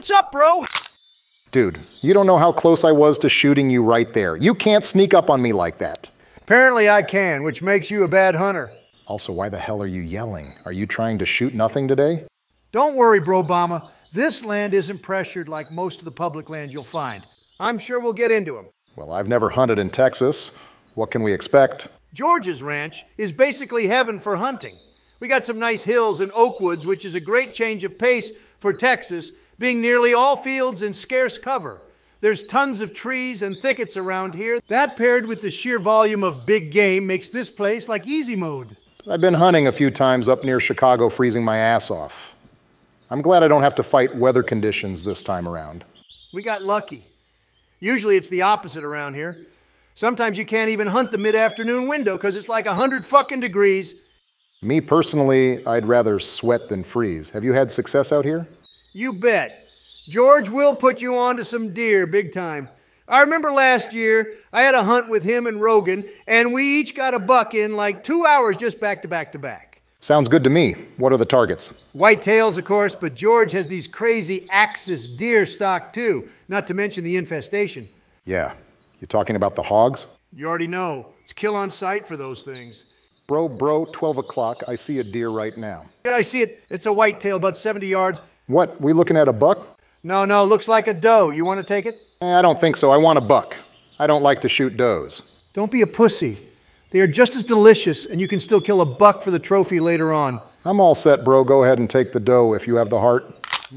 what's up, bro? Dude, you don't know how close I was to shooting you right there. You can't sneak up on me like that. Apparently I can, which makes you a bad hunter. Also, why the hell are you yelling? Are you trying to shoot nothing today? Don't worry, Bro Obama. This land isn't pressured like most of the public land you'll find. I'm sure we'll get into them. Well, I've never hunted in Texas. What can we expect? George's ranch is basically heaven for hunting. We got some nice hills and oak woods, which is a great change of pace for Texas, being nearly all fields and scarce cover. There's tons of trees and thickets around here. That paired with the sheer volume of big game makes this place like easy mode. I've been hunting a few times up near Chicago, freezing my ass off. I'm glad I don't have to fight weather conditions this time around. We got lucky. Usually it's the opposite around here. Sometimes you can't even hunt the mid afternoon window because it's like 100 fucking degrees. Me personally, I'd rather sweat than freeze. Have you had success out here? You bet. George will put you on to some deer big time. I remember last year I had a hunt with him and Rogan, and we each got a buck in like two hours just back to back to back. Sounds good to me. What are the targets? White tails, of course, but George has these crazy axis deer stock too, not to mention the infestation. Yeah. You talking about the hogs? You already know. It's kill on sight for those things. Bro, bro, 12 o'clock. I see a deer right now. Yeah, I see it. It's a white tail, about 70 yards. What? We looking at a buck? No, no, looks like a doe. You want to take it? Eh, I don't think so. I want a buck. I don't like to shoot does. Don't be a pussy. They are just as delicious, and you can still kill a buck for the trophy later on. I'm all set, bro. Go ahead and take the doe if you have the heart.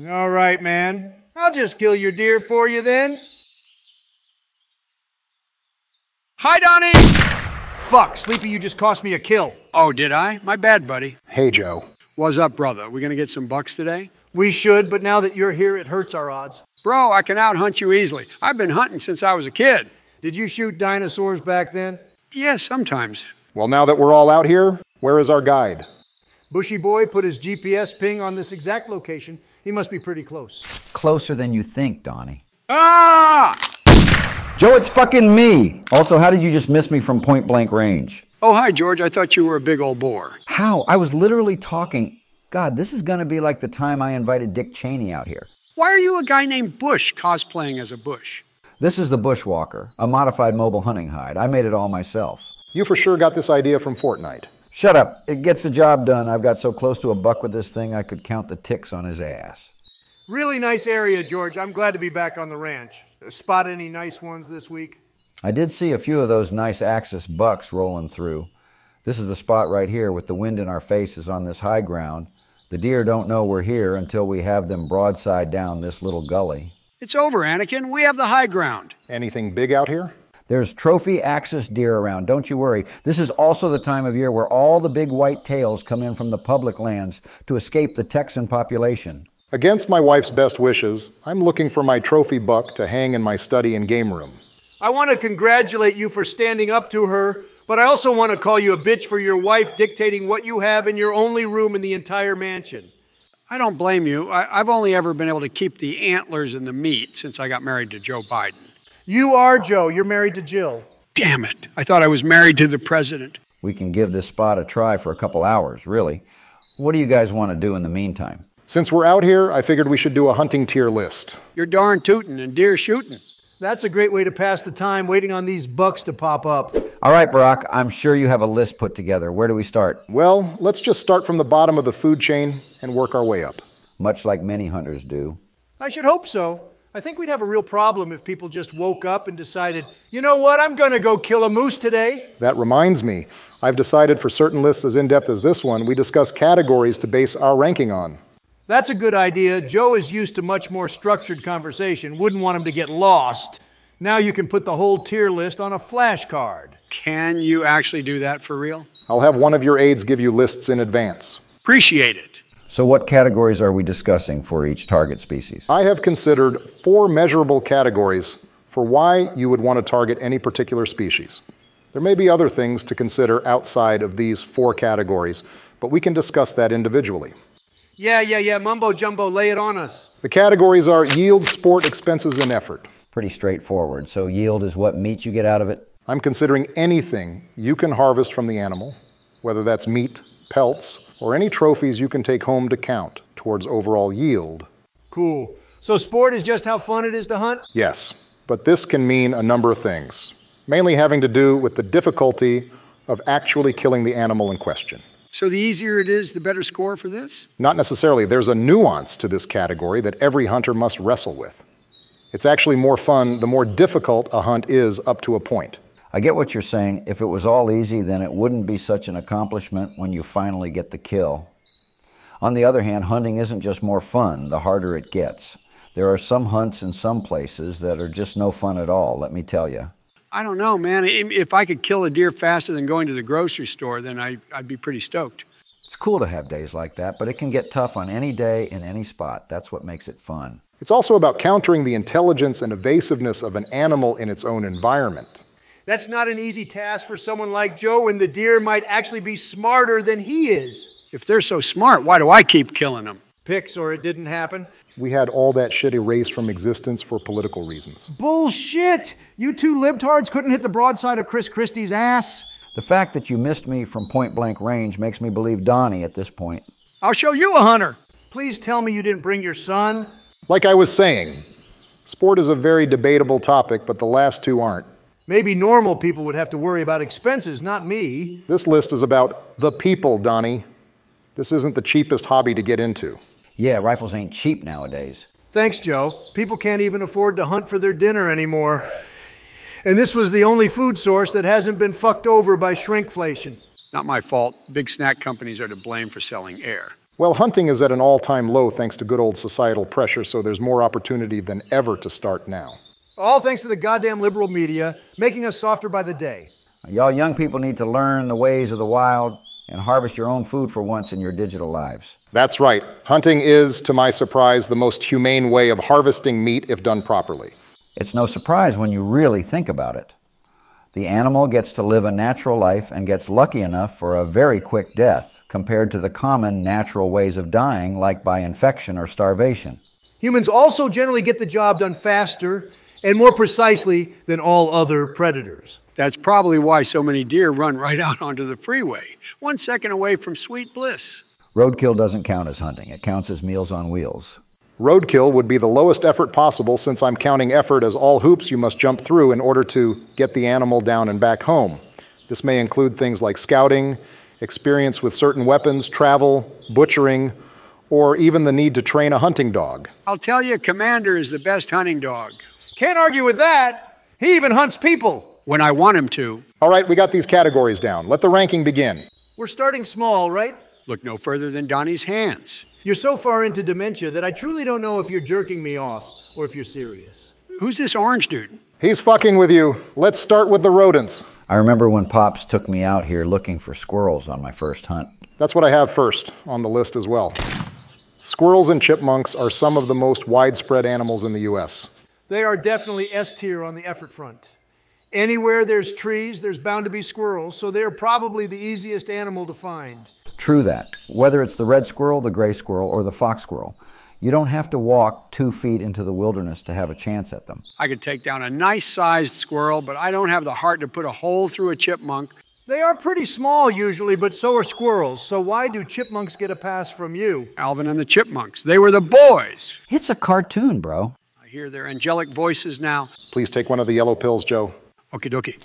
All right, man. I'll just kill your deer for you then. Hi, Donnie! Fuck, Sleepy, you just cost me a kill. Oh, did I? My bad, buddy. Hey, Joe. What's up, brother? We gonna get some bucks today? We should, but now that you're here, it hurts our odds. Bro, I can out hunt you easily. I've been hunting since I was a kid. Did you shoot dinosaurs back then? Yeah, sometimes. Well, now that we're all out here, where is our guide? Bushy Boy put his GPS ping on this exact location. He must be pretty close. Closer than you think, Donnie. Ah! Joe, it's fucking me. Also, how did you just miss me from point blank range? Oh, hi, George. I thought you were a big old boar. How? I was literally talking. God, this is gonna be like the time I invited Dick Cheney out here. Why are you a guy named Bush cosplaying as a bush? This is the Bushwalker, a modified mobile hunting hide. I made it all myself. You for sure got this idea from Fortnite. Shut up. It gets the job done. I've got so close to a buck with this thing I could count the ticks on his ass. Really nice area, George. I'm glad to be back on the ranch. Uh, Spot any nice ones this week? I did see a few of those nice Axis bucks rolling through. This is the spot right here with the wind in our faces on this high ground. The deer don't know we're here until we have them broadside down this little gully. It's over, Anakin. We have the high ground. Anything big out here? There's trophy axis deer around, don't you worry. This is also the time of year where all the big white tails come in from the public lands to escape the Texan population. Against my wife's best wishes, I'm looking for my trophy buck to hang in my study and game room. I want to congratulate you for standing up to her, but I also want to call you a bitch for your wife dictating what you have in your only room in the entire mansion. I don't blame you. I, I've only ever been able to keep the antlers and the meat since I got married to Joe Biden. You are Joe. You're married to Jill. Damn it. I thought I was married to the president. We can give this spot a try for a couple hours, really. What do you guys want to do in the meantime? Since we're out here, I figured we should do a hunting tier list. You're darn tootin' and deer shooting. That's a great way to pass the time waiting on these bucks to pop up. All right, Barack, I'm sure you have a list put together. Where do we start? Well, let's just start from the bottom of the food chain and work our way up. Much like many hunters do. I should hope so. I think we'd have a real problem if people just woke up and decided, you know what, I'm going to go kill a moose today. That reminds me, I've decided for certain lists as in depth as this one, we discuss categories to base our ranking on. That's a good idea. Joe is used to much more structured conversation, wouldn't want him to get lost. Now you can put the whole tier list on a flashcard. Can you actually do that for real? I'll have one of your aides give you lists in advance. Appreciate it. So, what categories are we discussing for each target species? I have considered four measurable categories for why you would want to target any particular species. There may be other things to consider outside of these four categories, but we can discuss that individually. Yeah, yeah, yeah, mumbo jumbo, lay it on us. The categories are yield, sport, expenses, and effort. Pretty straightforward. So, yield is what meat you get out of it? I'm considering anything you can harvest from the animal, whether that's meat, pelts, or any trophies you can take home to count towards overall yield. Cool. So, sport is just how fun it is to hunt? Yes, but this can mean a number of things, mainly having to do with the difficulty of actually killing the animal in question. So the easier it is, the better score for this? Not necessarily. There's a nuance to this category that every hunter must wrestle with. It's actually more fun the more difficult a hunt is up to a point. I get what you're saying. If it was all easy, then it wouldn't be such an accomplishment when you finally get the kill. On the other hand, hunting isn't just more fun the harder it gets. There are some hunts in some places that are just no fun at all, let me tell you. I don't know, man. If I could kill a deer faster than going to the grocery store, then I, would be pretty stoked. It's cool to have days like that, but it can get tough on any day in any spot. That's what makes it fun. It's also about countering the intelligence and evasiveness of an animal in its own environment. That's not an easy task for someone like Joe when the deer might actually be smarter than he is. If they're so smart, why do I keep killing them? Pics or it didn't happen. We had all that shit erased from existence for political reasons. Bullshit! You two libtards couldn't hit the broadside of Chris Christie's ass. The fact that you missed me from point blank range makes me believe Donnie at this point. I'll show you a hunter. Please tell me you didn't bring your son. Like I was saying, sport is a very debatable topic, but the last two aren't. Maybe normal people would have to worry about expenses, not me. This list is about the people, Donnie. This isn't the cheapest hobby to get into. Yeah, rifles ain't cheap nowadays. Thanks, Joe. People can't even afford to hunt for their dinner anymore. And this was the only food source that hasn't been fucked over by shrinkflation. Not my fault. Big snack companies are to blame for selling air. Well, hunting is at an all time low thanks to good old societal pressure, so there's more opportunity than ever to start now. All thanks to the goddamn liberal media, making us softer by the day. Y'all young people need to learn the ways of the wild and harvest your own food for once in your digital lives. That's right. Hunting is, to my surprise, the most humane way of harvesting meat if done properly. It's no surprise when you really think about it. The animal gets to live a natural life and gets lucky enough for a very quick death compared to the common natural ways of dying, like by infection or starvation. Humans also generally get the job done faster and more precisely than all other predators. That's probably why so many deer run right out onto the freeway, one second away from sweet bliss. Roadkill doesn't count as hunting, it counts as meals on wheels. Roadkill would be the lowest effort possible since I'm counting effort as all hoops you must jump through in order to get the animal down and back home. This may include things like scouting, experience with certain weapons, travel, butchering, or even the need to train a hunting dog. I'll tell you, Commander is the best hunting dog. Can't argue with that. He even hunts people. When I want him to. All right, we got these categories down. Let the ranking begin. We're starting small, right? Look no further than Donnie's hands. You're so far into dementia that I truly don't know if you're jerking me off or if you're serious. Who's this orange dude? He's fucking with you. Let's start with the rodents. I remember when Pops took me out here looking for squirrels on my first hunt. That's what I have first on the list as well. Squirrels and chipmunks are some of the most widespread animals in the U.S. They are definitely S tier on the effort front. Anywhere there's trees, there's bound to be squirrels, so they're probably the easiest animal to find. True that. Whether it's the red squirrel, the gray squirrel, or the fox squirrel, you don't have to walk two feet into the wilderness to have a chance at them. I could take down a nice sized squirrel, but I don't have the heart to put a hole through a chipmunk. They are pretty small usually, but so are squirrels. So why do chipmunks get a pass from you? Alvin and the Chipmunks. They were the boys. It's a cartoon, bro. I hear their angelic voices now. Please take one of the yellow pills, Joe. Okie dokie.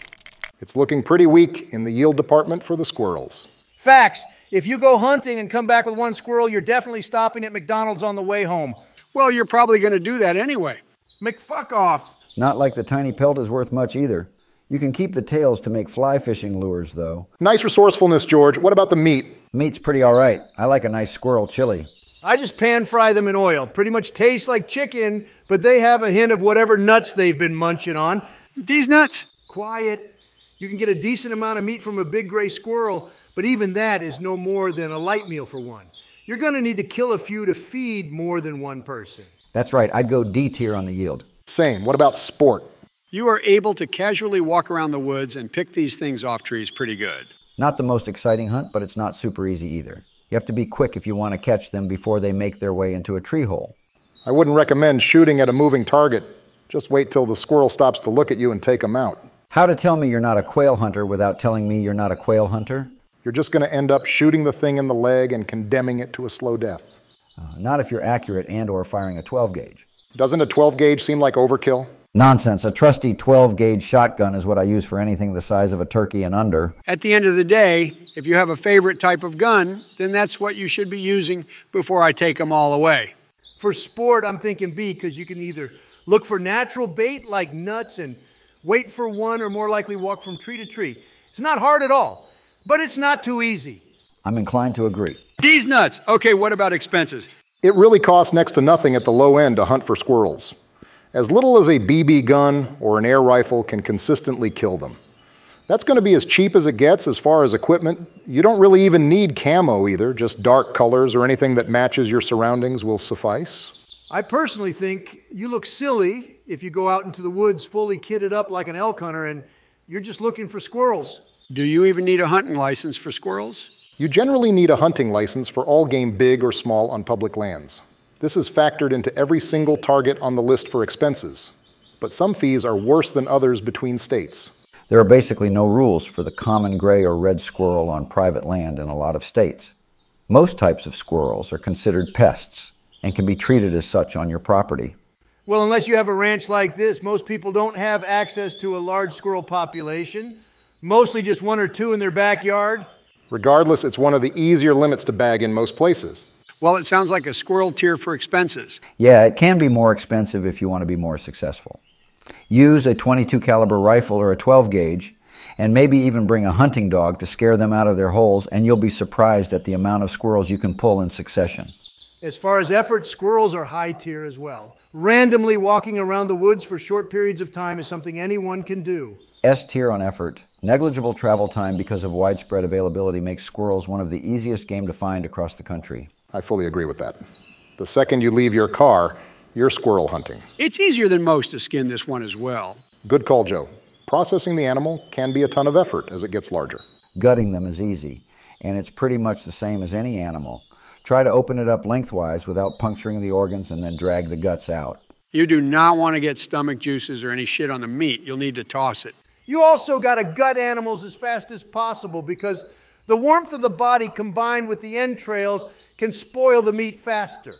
It's looking pretty weak in the yield department for the squirrels. Facts. If you go hunting and come back with one squirrel, you're definitely stopping at McDonald's on the way home. Well, you're probably going to do that anyway. McFuck off. Not like the tiny pelt is worth much either. You can keep the tails to make fly fishing lures, though. Nice resourcefulness, George. What about the meat? Meat's pretty all right. I like a nice squirrel chili. I just pan fry them in oil. Pretty much taste like chicken, but they have a hint of whatever nuts they've been munching on. These nuts? Quiet. You can get a decent amount of meat from a big gray squirrel, but even that is no more than a light meal for one. You're going to need to kill a few to feed more than one person. That's right. I'd go D tier on the yield. Same. What about sport? You are able to casually walk around the woods and pick these things off trees pretty good. Not the most exciting hunt, but it's not super easy either. You have to be quick if you want to catch them before they make their way into a tree hole. I wouldn't recommend shooting at a moving target. Just wait till the squirrel stops to look at you and take them out. How to tell me you're not a quail hunter without telling me you're not a quail hunter? You're just going to end up shooting the thing in the leg and condemning it to a slow death. Uh, not if you're accurate and or firing a 12 gauge. Doesn't a 12 gauge seem like overkill? Nonsense. A trusty 12 gauge shotgun is what I use for anything the size of a turkey and under. At the end of the day, if you have a favorite type of gun, then that's what you should be using before I take them all away. For sport, I'm thinking B because you can either look for natural bait like nuts and wait for one, or more likely walk from tree to tree. It's not hard at all, but it's not too easy. I'm inclined to agree. These nuts. Okay, what about expenses? It really costs next to nothing at the low end to hunt for squirrels. As little as a BB gun or an air rifle can consistently kill them. That's going to be as cheap as it gets as far as equipment. You don't really even need camo either, just dark colors or anything that matches your surroundings will suffice. I personally think you look silly if you go out into the woods fully kitted up like an elk hunter and you're just looking for squirrels. Do you even need a hunting license for squirrels? You generally need a hunting license for all game big or small on public lands. This is factored into every single target on the list for expenses, but some fees are worse than others between states. There are basically no rules for the common gray or red squirrel on private land in a lot of states. Most types of squirrels are considered pests and can be treated as such on your property. Well, unless you have a ranch like this, most people don't have access to a large squirrel population, mostly just one or two in their backyard. Regardless, it's one of the easier limits to bag in most places. Well, it sounds like a squirrel tier for expenses. Yeah, it can be more expensive if you want to be more successful. Use a 22 caliber rifle or a 12 gauge and maybe even bring a hunting dog to scare them out of their holes and you'll be surprised at the amount of squirrels you can pull in succession. As far as effort, squirrels are high tier as well. Randomly walking around the woods for short periods of time is something anyone can do. S tier on effort. Negligible travel time because of widespread availability makes squirrels one of the easiest game to find across the country. I fully agree with that. The second you leave your car, you're squirrel hunting. It's easier than most to skin this one as well. Good call, Joe. Processing the animal can be a ton of effort as it gets larger. Gutting them is easy, and it's pretty much the same as any animal. Try to open it up lengthwise without puncturing the organs and then drag the guts out. You do not want to get stomach juices or any shit on the meat. You'll need to toss it. You also got to gut animals as fast as possible because the warmth of the body combined with the entrails can spoil the meat faster,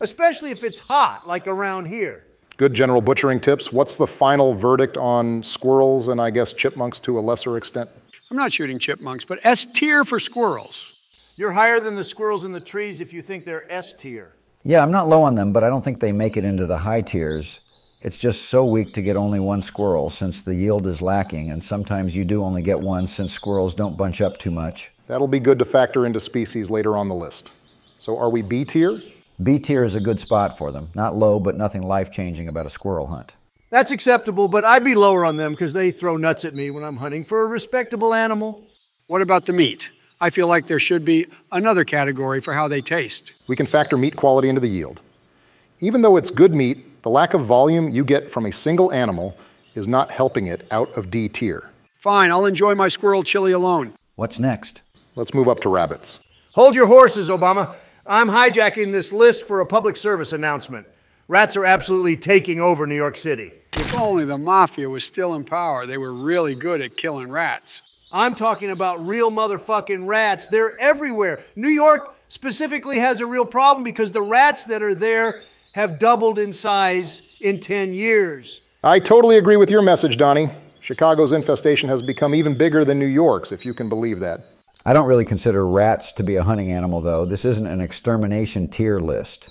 especially if it's hot, like around here. Good general butchering tips. What's the final verdict on squirrels and I guess chipmunks to a lesser extent? I'm not shooting chipmunks, but S tier for squirrels. You're higher than the squirrels in the trees if you think they're S tier. Yeah, I'm not low on them, but I don't think they make it into the high tiers. It's just so weak to get only one squirrel since the yield is lacking, and sometimes you do only get one since squirrels don't bunch up too much. That'll be good to factor into species later on the list. So are we B tier? B tier is a good spot for them. Not low, but nothing life changing about a squirrel hunt. That's acceptable, but I'd be lower on them because they throw nuts at me when I'm hunting for a respectable animal. What about the meat? I feel like there should be another category for how they taste. We can factor meat quality into the yield. Even though it's good meat, the lack of volume you get from a single animal is not helping it out of D tier. Fine, I'll enjoy my squirrel chili alone. What's next? Let's move up to rabbits. Hold your horses, Obama. I'm hijacking this list for a public service announcement. Rats are absolutely taking over New York City. If only the mafia was still in power, they were really good at killing rats. I'm talking about real motherfucking rats. They're everywhere. New York specifically has a real problem because the rats that are there have doubled in size in 10 years. I totally agree with your message, Donnie. Chicago's infestation has become even bigger than New York's, if you can believe that. I don't really consider rats to be a hunting animal, though. This isn't an extermination tier list.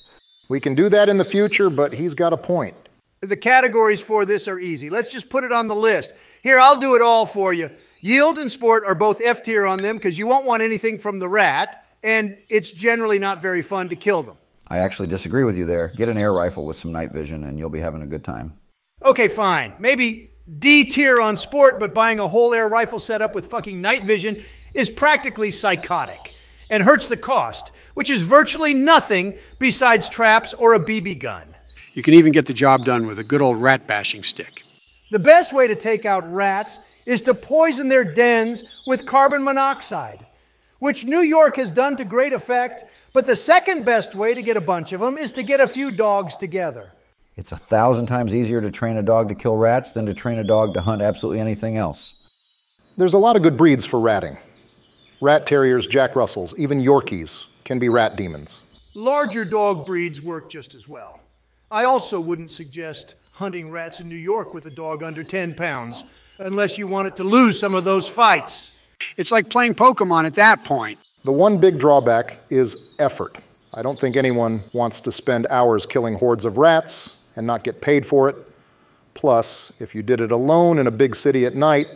We can do that in the future, but he's got a point. The categories for this are easy. Let's just put it on the list. Here, I'll do it all for you. Yield and sport are both F tier on them because you won't want anything from the rat, and it's generally not very fun to kill them. I actually disagree with you there. Get an air rifle with some night vision and you'll be having a good time. Okay, fine. Maybe D tier on sport, but buying a whole air rifle setup with fucking night vision is practically psychotic and hurts the cost, which is virtually nothing besides traps or a BB gun. You can even get the job done with a good old rat bashing stick. The best way to take out rats is to poison their dens with carbon monoxide, which New York has done to great effect. But the second best way to get a bunch of them is to get a few dogs together. It's a thousand times easier to train a dog to kill rats than to train a dog to hunt absolutely anything else. There's a lot of good breeds for ratting. Rat terriers, Jack Russells, even Yorkies can be rat demons. Larger dog breeds work just as well. I also wouldn't suggest hunting rats in New York with a dog under 10 pounds, unless you wanted to lose some of those fights. It's like playing Pokemon at that point. The one big drawback is effort. I don't think anyone wants to spend hours killing hordes of rats and not get paid for it. Plus, if you did it alone in a big city at night,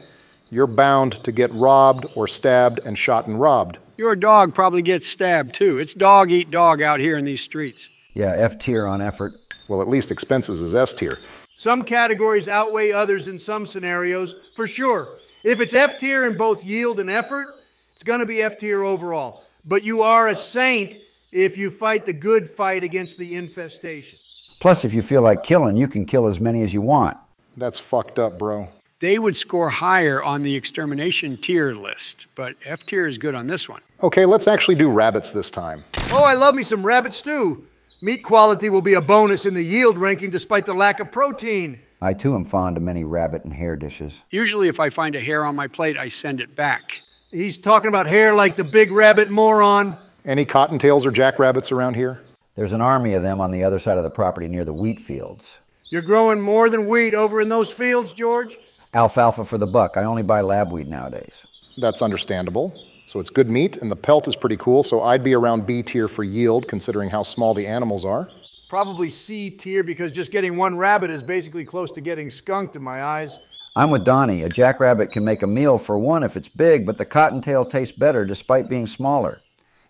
you're bound to get robbed or stabbed and shot and robbed. Your dog probably gets stabbed too. It's dog eat dog out here in these streets. Yeah, F tier on effort. Well, at least expenses is S tier. Some categories outweigh others in some scenarios, for sure. If it's F tier in both yield and effort, it's going to be F tier overall. But you are a saint if you fight the good fight against the infestation. Plus, if you feel like killing, you can kill as many as you want. That's fucked up, bro. They would score higher on the extermination tier list, but F tier is good on this one. Okay, let's actually do rabbits this time. Oh, I love me some rabbit stew. Meat quality will be a bonus in the yield ranking despite the lack of protein. I too am fond of many rabbit and hare dishes. Usually, if I find a hair on my plate, I send it back. He's talking about hare like the big rabbit moron. Any cottontails or jackrabbits around here? There's an army of them on the other side of the property near the wheat fields. You're growing more than wheat over in those fields, George? Alfalfa for the buck. I only buy lab wheat nowadays. That's understandable. So it's good meat, and the pelt is pretty cool, so I'd be around B tier for yield, considering how small the animals are. Probably C tier because just getting one rabbit is basically close to getting skunked in my eyes. I'm with Donnie. A jackrabbit can make a meal for one if it's big, but the cottontail tastes better despite being smaller.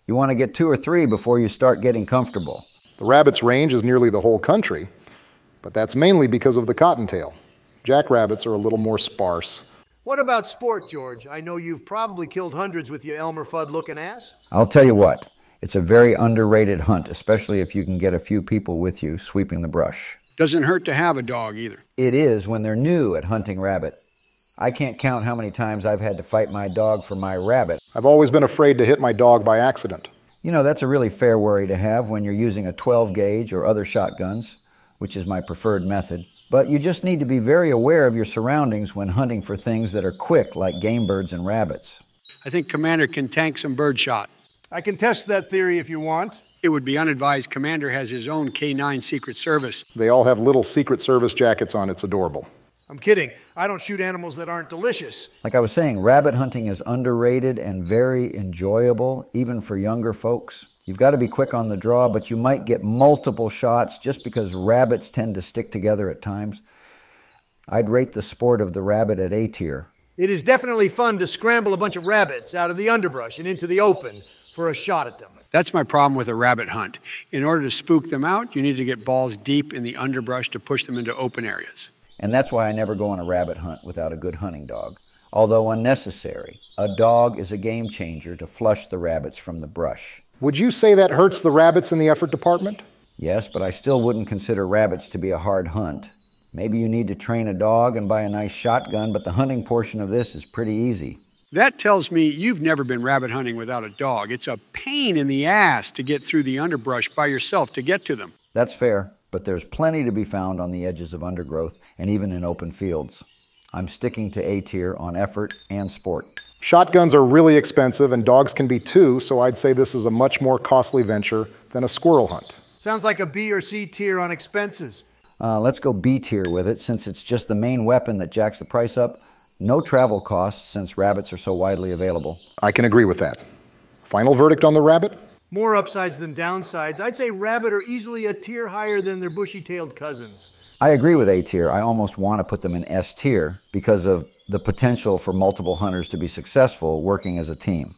You want to get two or three before you start getting comfortable. The rabbit's range is nearly the whole country, but that's mainly because of the cottontail. Jackrabbits are a little more sparse. What about sport, George? I know you've probably killed hundreds with your Elmer Fudd looking ass. I'll tell you what, it's a very underrated hunt, especially if you can get a few people with you sweeping the brush. Doesn't hurt to have a dog either. It is when they're new at hunting rabbit. I can't count how many times I've had to fight my dog for my rabbit. I've always been afraid to hit my dog by accident. You know, that's a really fair worry to have when you're using a 12 gauge or other shotguns, which is my preferred method. But you just need to be very aware of your surroundings when hunting for things that are quick, like game birds and rabbits. I think Commander can tank some birdshot. I can test that theory if you want. It would be unadvised. Commander has his own K9 Secret Service. They all have little Secret Service jackets on. It's adorable. I'm kidding. I don't shoot animals that aren't delicious. Like I was saying, rabbit hunting is underrated and very enjoyable, even for younger folks. You've got to be quick on the draw, but you might get multiple shots just because rabbits tend to stick together at times. I'd rate the sport of the rabbit at A tier. It is definitely fun to scramble a bunch of rabbits out of the underbrush and into the open for a shot at them. That's my problem with a rabbit hunt. In order to spook them out, you need to get balls deep in the underbrush to push them into open areas. And that's why I never go on a rabbit hunt without a good hunting dog. Although unnecessary, a dog is a game changer to flush the rabbits from the brush. Would you say that hurts the rabbits in the effort department? Yes, but I still wouldn't consider rabbits to be a hard hunt. Maybe you need to train a dog and buy a nice shotgun, but the hunting portion of this is pretty easy. That tells me you've never been rabbit hunting without a dog. It's a pain in the ass to get through the underbrush by yourself to get to them. That's fair, but there's plenty to be found on the edges of undergrowth and even in open fields. I'm sticking to A tier on effort and sport. Shotguns are really expensive, and dogs can be too, so I'd say this is a much more costly venture than a squirrel hunt. Sounds like a B or C tier on expenses. Uh, let's go B tier with it since it's just the main weapon that jacks the price up. No travel costs since rabbits are so widely available. I can agree with that. Final verdict on the rabbit? More upsides than downsides. I'd say rabbit are easily a tier higher than their bushy tailed cousins. I agree with A tier. I almost want to put them in S tier because of the potential for multiple hunters to be successful working as a team.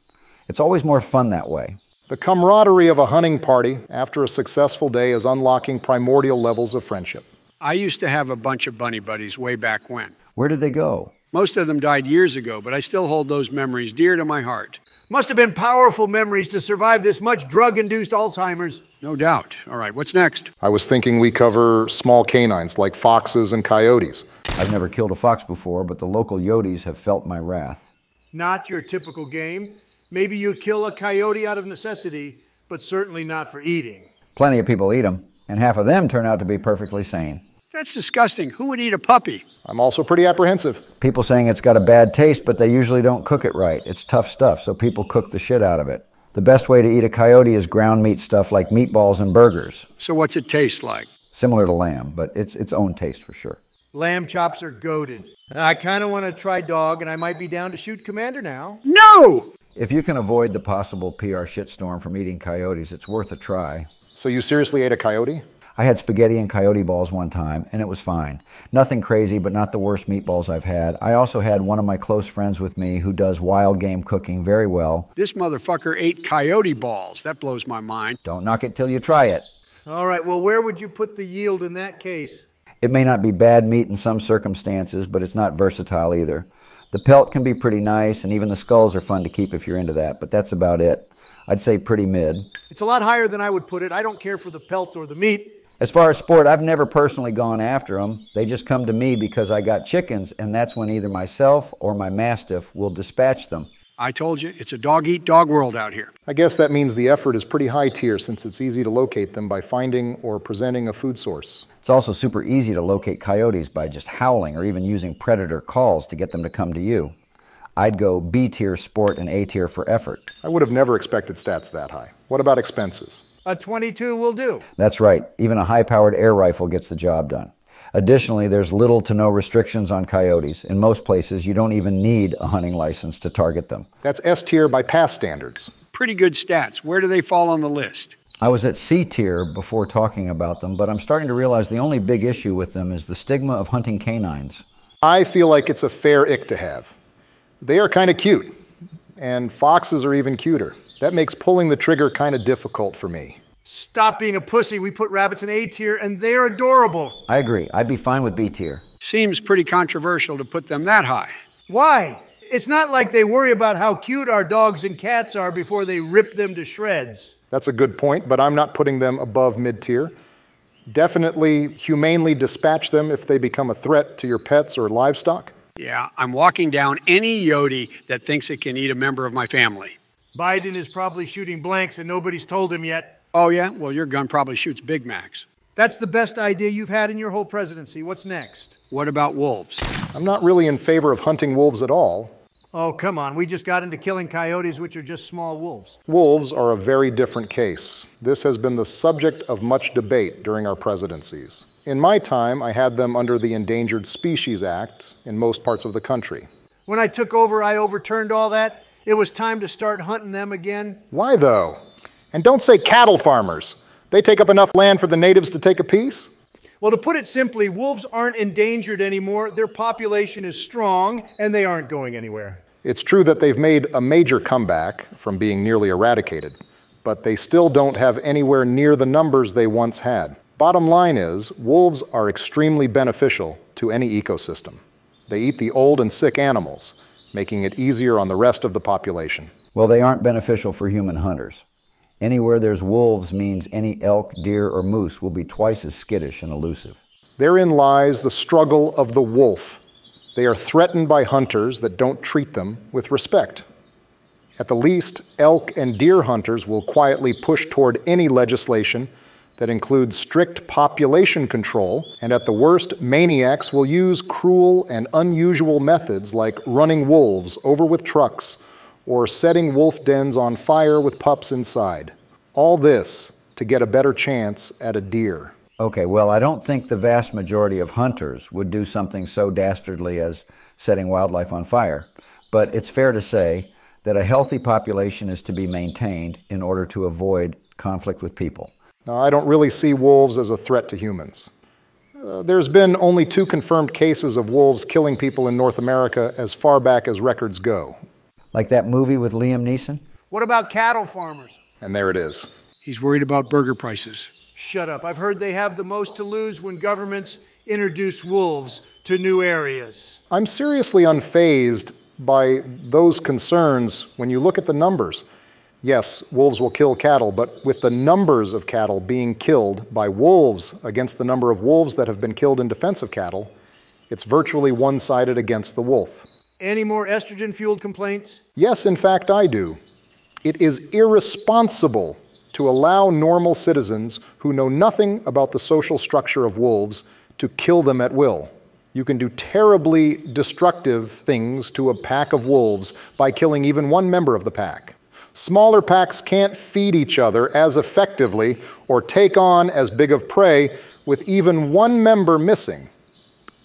It's always more fun that way. The camaraderie of a hunting party after a successful day is unlocking primordial levels of friendship. I used to have a bunch of bunny buddies way back when. Where did they go? Most of them died years ago, but I still hold those memories dear to my heart. Must have been powerful memories to survive this much drug induced Alzheimer's. No doubt. All right, what's next? I was thinking we cover small canines like foxes and coyotes. I've never killed a fox before, but the local Yotes have felt my wrath. Not your typical game. Maybe you kill a coyote out of necessity, but certainly not for eating. Plenty of people eat them, and half of them turn out to be perfectly sane. That's disgusting. Who would eat a puppy? I'm also pretty apprehensive. People saying it's got a bad taste, but they usually don't cook it right. It's tough stuff, so people cook the shit out of it. The best way to eat a coyote is ground meat stuff like meatballs and burgers. So, what's it taste like? similar to lamb, but it's its own taste for sure. Lamb chops are goaded. I kind of want to try dog, and I might be down to shoot Commander now. No! If you can avoid the possible PR shitstorm from eating coyotes, it's worth a try. So you seriously ate a coyote? I had spaghetti and coyote balls one time, and it was fine. Nothing crazy, but not the worst meatballs I've had. I also had one of my close friends with me who does wild game cooking very well. This motherfucker ate coyote balls. That blows my mind. Don't knock it till you try it. All right, well, where would you put the yield in that case? It may not be bad meat in some circumstances, but it's not versatile either. The pelt can be pretty nice, and even the skulls are fun to keep if you're into that, but that's about it. I'd say pretty mid. It's a lot higher than I would put it. I don't care for the pelt or the meat. As far as sport, I've never personally gone after them. They just come to me because I got chickens, and that's when either myself or my mastiff will dispatch them. I told you, it's a dog eat dog world out here. I guess that means the effort is pretty high tier since it's easy to locate them by finding or presenting a food source. It's also super easy to locate coyotes by just howling or even using predator calls to get them to come to you. I'd go B tier sport and A tier for effort. I would have never expected stats that high. What about expenses? A 22 will do. That's right, even a high powered air rifle gets the job done. Additionally, there's little to no restrictions on coyotes. In most places, you don't even need a hunting license to target them. That's S tier by past standards. Pretty good stats. Where do they fall on the list? I was at C tier before talking about them, but I'm starting to realize the only big issue with them is the stigma of hunting canines. I feel like it's a fair ick to have. They are kind of cute, and foxes are even cuter. That makes pulling the trigger kind of difficult for me. Stop being a pussy. We put rabbits in A tier, and they're adorable. I agree. I'd be fine with B tier. Seems pretty controversial to put them that high. Why? It's not like they worry about how cute our dogs and cats are before they rip them to shreds. That's a good point, but I'm not putting them above mid tier. Definitely humanely dispatch them if they become a threat to your pets or livestock. Yeah, I'm walking down any Yodi that thinks it can eat a member of my family. Biden is probably shooting blanks, and nobody's told him yet. Oh, yeah? Well, your gun probably shoots Big Macs. That's the best idea you've had in your whole presidency. What's next? What about wolves? I'm not really in favor of hunting wolves at all. Oh, come on. We just got into killing coyotes, which are just small wolves. Wolves are a very different case. This has been the subject of much debate during our presidencies. In my time, I had them under the Endangered Species Act in most parts of the country. When I took over, I overturned all that. It was time to start hunting them again. Why, though? And don't say cattle farmers. They take up enough land for the natives to take a piece? Well, to put it simply, wolves aren't endangered anymore. Their population is strong, and they aren't going anywhere. It's true that they've made a major comeback from being nearly eradicated, but they still don't have anywhere near the numbers they once had. Bottom line is, wolves are extremely beneficial to any ecosystem. They eat the old and sick animals, making it easier on the rest of the population. Well, they aren't beneficial for human hunters. Anywhere there's wolves means any elk, deer, or moose will be twice as skittish and elusive. Therein lies the struggle of the wolf. They are threatened by hunters that don't treat them with respect. At the least, elk and deer hunters will quietly push toward any legislation that includes strict population control, and at the worst, maniacs will use cruel and unusual methods like running wolves over with trucks or setting wolf dens on fire with pups inside. All this to get a better chance at a deer. Okay, well, I don't think the vast majority of hunters would do something so dastardly as setting wildlife on fire, but it's fair to say that a healthy population is to be maintained in order to avoid conflict with people. Now, I don't really see wolves as a threat to humans. Uh, there's been only two confirmed cases of wolves killing people in North America as far back as records go. Like that movie with Liam Neeson? What about cattle farmers? And there it is. He's worried about burger prices. Shut up. I've heard they have the most to lose when governments introduce wolves to new areas. I'm seriously unfazed by those concerns when you look at the numbers. Yes, wolves will kill cattle, but with the numbers of cattle being killed by wolves against the number of wolves that have been killed in defense of cattle, it's virtually one sided against the wolf. Any more estrogen fueled complaints? Yes, in fact, I do. It is irresponsible to allow normal citizens who know nothing about the social structure of wolves to kill them at will. You can do terribly destructive things to a pack of wolves by killing even one member of the pack. Smaller packs can't feed each other as effectively or take on as big of prey with even one member missing.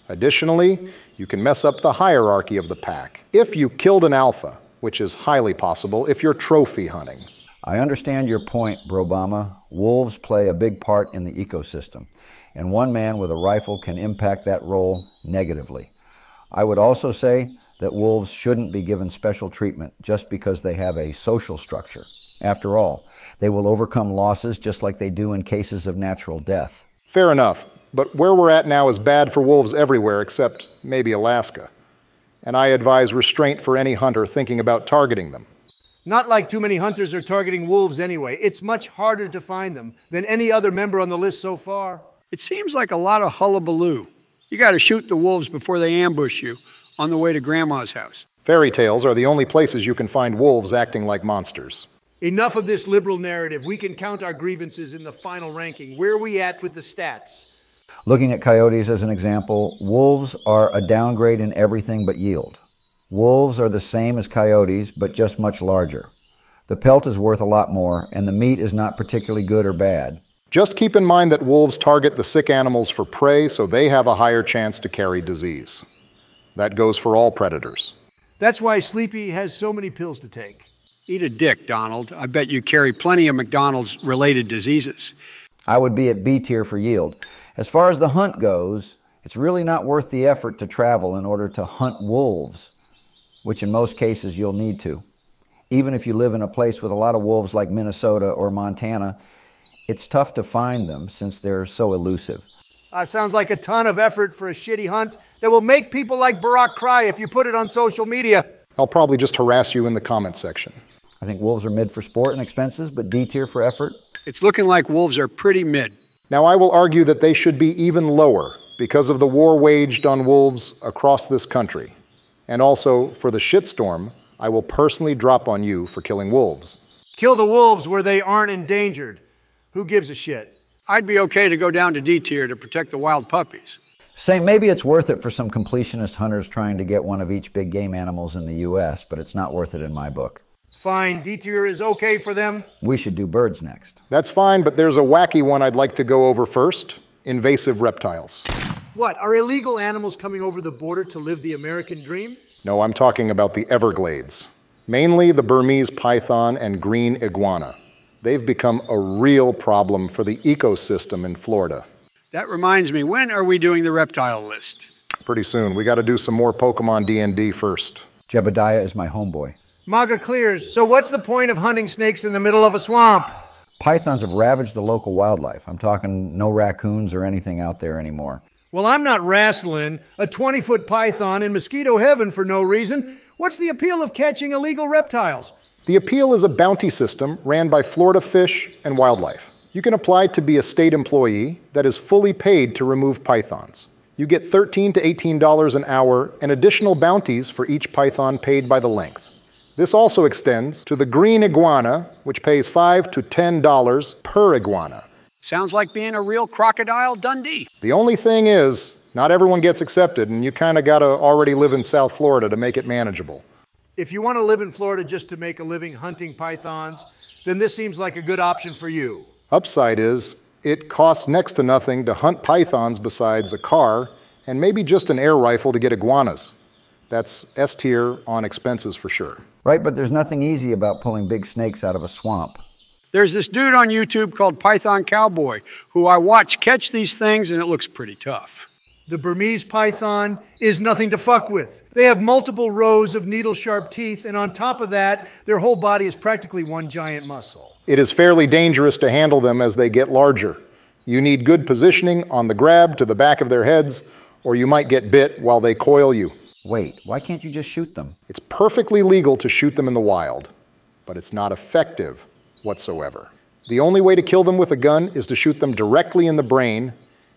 Additionally, you can mess up the hierarchy of the pack if you killed an alpha, which is highly possible if you're trophy hunting. I understand your point, Brobama. Wolves play a big part in the ecosystem, and one man with a rifle can impact that role negatively. I would also say that wolves shouldn't be given special treatment just because they have a social structure. After all, they will overcome losses just like they do in cases of natural death. Fair enough, but where we're at now is bad for wolves everywhere except maybe Alaska. And I advise restraint for any hunter thinking about targeting them. Not like too many hunters are targeting wolves anyway. It's much harder to find them than any other member on the list so far. It seems like a lot of hullabaloo. You got to shoot the wolves before they ambush you on the way to Grandma's house. Fairy tales are the only places you can find wolves acting like monsters. Enough of this liberal narrative. We can count our grievances in the final ranking. Where are we at with the stats? Looking at coyotes as an example, wolves are a downgrade in everything but yield. Wolves are the same as coyotes, but just much larger. The pelt is worth a lot more, and the meat is not particularly good or bad. Just keep in mind that wolves target the sick animals for prey, so they have a higher chance to carry disease. That goes for all predators. That's why Sleepy has so many pills to take. Eat a dick, Donald. I bet you carry plenty of McDonald's related diseases. I would be at B tier for yield. As far as the hunt goes, it's really not worth the effort to travel in order to hunt wolves, which in most cases you'll need to. Even if you live in a place with a lot of wolves like Minnesota or Montana, it's tough to find them since they're so elusive. Uh, sounds like a ton of effort for a shitty hunt that will make people like Barack cry if you put it on social media. I'll probably just harass you in the comment section. I think wolves are mid for sport and expenses, but D tier for effort. It's looking like wolves are pretty mid. Now, I will argue that they should be even lower because of the war waged on wolves across this country. And also, for the shitstorm, I will personally drop on you for killing wolves. Kill the wolves where they aren't endangered. Who gives a shit? I'd be okay to go down to D tier to protect the wild puppies. Say maybe it's worth it for some completionist hunters trying to get one of each big game animals in the U.S., but it's not worth it in my book. Fine, D tier is okay for them. We should do birds next. That's fine, but there's a wacky one I'd like to go over first invasive reptiles. What, are illegal animals coming over the border to live the American dream? No, I'm talking about the Everglades, mainly the Burmese python and green iguana. They've become a real problem for the ecosystem in Florida. That reminds me, when are we doing the reptile list? Pretty soon. We got to do some more Pokemon D&D first. Jebediah is my homeboy. Maga clears. So what's the point of hunting snakes in the middle of a swamp? Pythons have ravaged the local wildlife. I'm talking no raccoons or anything out there anymore. Well, I'm not wrestling a 20 foot python in mosquito heaven for no reason. What's the appeal of catching illegal reptiles? The appeal is a bounty system ran by Florida Fish and Wildlife. You can apply to be a state employee that is fully paid to remove pythons. You get 13 to $18 an hour and additional bounties for each python paid by the length. This also extends to the green iguana, which pays 5 to $10 per iguana. Sounds like being a real crocodile Dundee. The only thing is, not everyone gets accepted, and you kind of got to already live in South Florida to make it manageable. If you want to live in Florida just to make a living hunting pythons, then this seems like a good option for you. Upside is, it costs next to nothing to hunt pythons besides a car and maybe just an air rifle to get iguanas. That's S tier on expenses for sure. Right, but there's nothing easy about pulling big snakes out of a swamp. There's this dude on YouTube called Python Cowboy who I watch catch these things, and it looks pretty tough. The Burmese python is nothing to fuck with. They have multiple rows of needle sharp teeth, and on top of that, their whole body is practically one giant muscle. It is fairly dangerous to handle them as they get larger. You need good positioning on the grab to the back of their heads, or you might get bit while they coil you. Wait, why can't you just shoot them? It's perfectly legal to shoot them in the wild, but it's not effective whatsoever. The only way to kill them with a gun is to shoot them directly in the brain,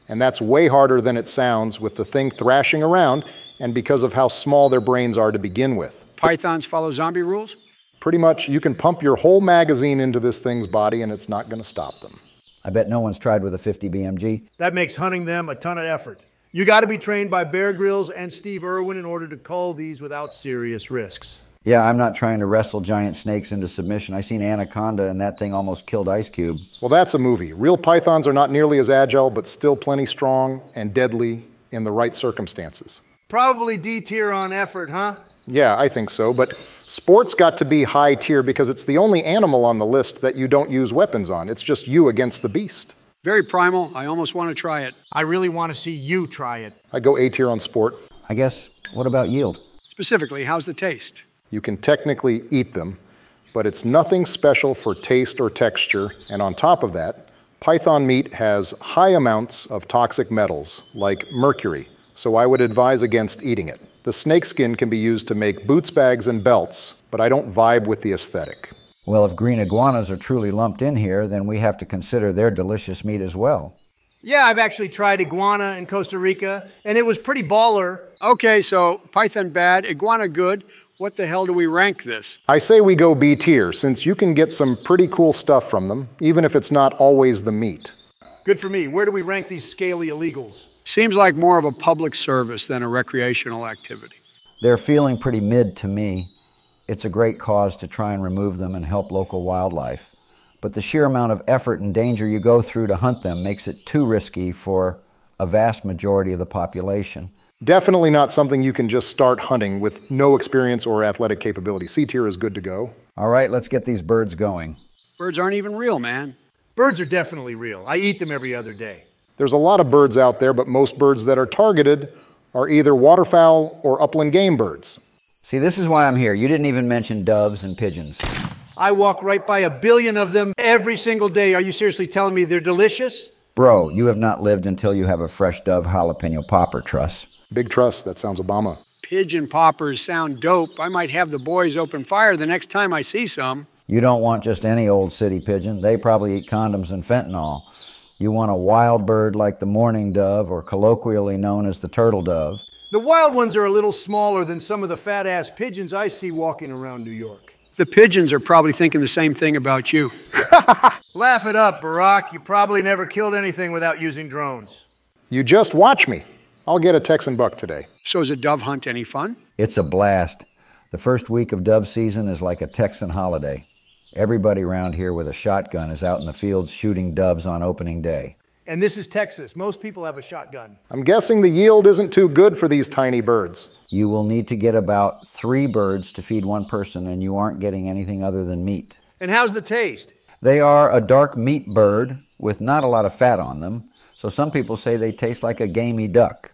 and that's way harder than it sounds with the thing thrashing around and because of how small their brains are to begin with. Pythons follow zombie rules? Pretty much, you can pump your whole magazine into this thing's body and it's not going to stop them. I bet no one's tried with a 50 BMG. That makes hunting them a ton of effort. You got to be trained by Bear Grylls and Steve Irwin in order to cull these without serious risks. Yeah, I'm not trying to wrestle giant snakes into submission. I seen Anaconda and that thing almost killed Ice Cube. Well, that's a movie. Real pythons are not nearly as agile, but still plenty strong and deadly in the right circumstances. Probably D tier on effort, huh? Yeah, I think so, but sport's got to be high tier because it's the only animal on the list that you don't use weapons on. It's just you against the beast. Very primal. I almost want to try it. I really want to see you try it. I go A tier on sport. I guess, what about yield? Specifically, how's the taste? You can technically eat them, but it's nothing special for taste or texture. And on top of that, python meat has high amounts of toxic metals like mercury, so I would advise against eating it. The snake skin can be used to make boots, bags, and belts, but I don't vibe with the aesthetic. Well, if green iguanas are truly lumped in here, then we have to consider their delicious meat as well. Yeah, I've actually tried iguana in Costa Rica, and it was pretty baller. Okay, so python bad, iguana good. What the hell do we rank this? I say we go B tier, since you can get some pretty cool stuff from them, even if it's not always the meat. Good for me. Where do we rank these scaly illegals? Seems like more of a public service than a recreational activity. They're feeling pretty mid to me. It's a great cause to try and remove them and help local wildlife. But the sheer amount of effort and danger you go through to hunt them makes it too risky for a vast majority of the population. Definitely not something you can just start hunting with no experience or athletic capability. C tier is good to go. All right, let's get these birds going. Birds aren't even real, man. Birds are definitely real. I eat them every other day. There's a lot of birds out there, but most birds that are targeted are either waterfowl or upland game birds. See, this is why I'm here. You didn't even mention doves and pigeons. I walk right by a billion of them every single day. Are you seriously telling me they're delicious? Bro, you have not lived until you have a fresh dove jalapeno popper truss. Big truss, that sounds Obama. Pigeon poppers sound dope. I might have the boys open fire the next time I see some. You don't want just any old city pigeon. They probably eat condoms and fentanyl. You want a wild bird like the mourning dove, or colloquially known as the turtle dove. The wild ones are a little smaller than some of the fat ass pigeons I see walking around New York. The pigeons are probably thinking the same thing about you. Laugh it up, Barack. You probably never killed anything without using drones. You just watch me. I'll get a Texan buck today. So is a dove hunt any fun? It's a blast. The first week of dove season is like a Texan holiday. Everybody around here with a shotgun is out in the fields shooting doves on opening day. And this is Texas. Most people have a shotgun. I'm guessing the yield isn't too good for these tiny birds. You will need to get about three birds to feed one person, and you aren't getting anything other than meat. And how's the taste? They are a dark meat bird with not a lot of fat on them, so some people say they taste like a gamey duck.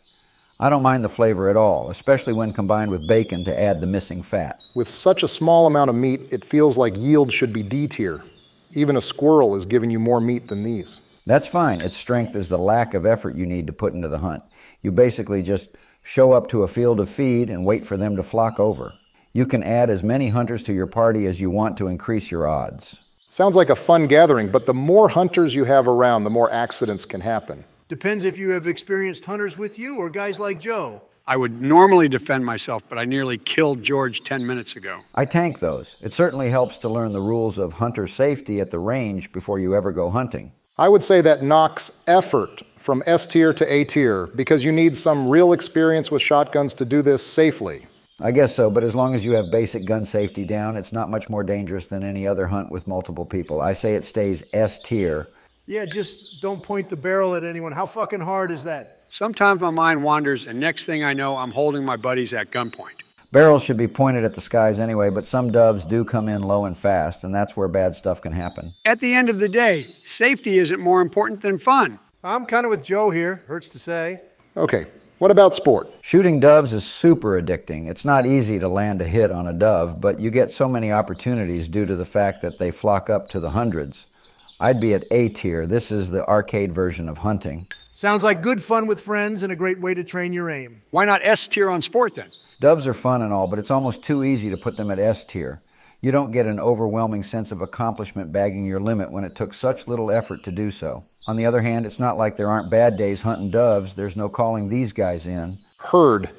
I don't mind the flavor at all, especially when combined with bacon to add the missing fat. With such a small amount of meat, it feels like yield should be D tier. Even a squirrel is giving you more meat than these. That's fine. Its strength is the lack of effort you need to put into the hunt. You basically just show up to a field of feed and wait for them to flock over. You can add as many hunters to your party as you want to increase your odds. Sounds like a fun gathering, but the more hunters you have around, the more accidents can happen. Depends if you have experienced hunters with you or guys like Joe. I would normally defend myself, but I nearly killed George 10 minutes ago. I tank those. It certainly helps to learn the rules of hunter safety at the range before you ever go hunting. I would say that knocks effort from S tier to A tier because you need some real experience with shotguns to do this safely. I guess so, but as long as you have basic gun safety down, it's not much more dangerous than any other hunt with multiple people. I say it stays S tier. Yeah, just don't point the barrel at anyone. How fucking hard is that? Sometimes my mind wanders, and next thing I know, I'm holding my buddies at gunpoint. Barrels should be pointed at the skies anyway, but some doves do come in low and fast, and that's where bad stuff can happen. At the end of the day, safety isn't more important than fun. I'm kind of with Joe here, hurts to say. Okay, what about sport? Shooting doves is super addicting. It's not easy to land a hit on a dove, but you get so many opportunities due to the fact that they flock up to the hundreds. I'd be at A tier. This is the arcade version of hunting. Sounds like good fun with friends and a great way to train your aim. Why not S tier on sport then? Doves are fun and all, but it's almost too easy to put them at S tier. You don't get an overwhelming sense of accomplishment bagging your limit when it took such little effort to do so. On the other hand, it's not like there aren't bad days hunting doves. There's no calling these guys in. Heard.